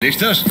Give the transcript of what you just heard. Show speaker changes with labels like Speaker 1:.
Speaker 1: ¿Listos?